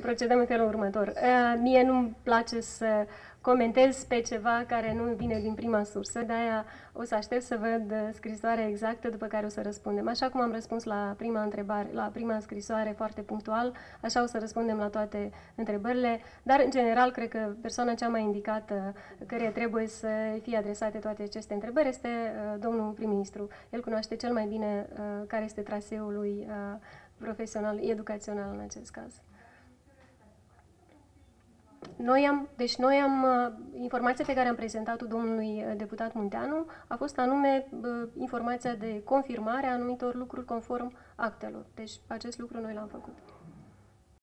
Procedăm în felul următor. Uh, mie nu-mi place să comentez pe ceva care nu vine din prima sursă, de-aia o să aștept să văd scrisoarea exactă, după care o să răspundem. Așa cum am răspuns la prima întrebare, la prima scrisoare foarte punctual, așa o să răspundem la toate întrebările, dar în general cred că persoana cea mai indicată care trebuie să fie adresate toate aceste întrebări este uh, domnul prim-ministru. El cunoaște cel mai bine uh, care este traseul lui uh, profesional, educațional în acest caz. Noi am, deci noi am, uh, informația pe care am prezentat-o domnului uh, deputat Munteanu a fost anume uh, informația de confirmare a anumitor lucruri conform actelor. Deci acest lucru noi l-am făcut.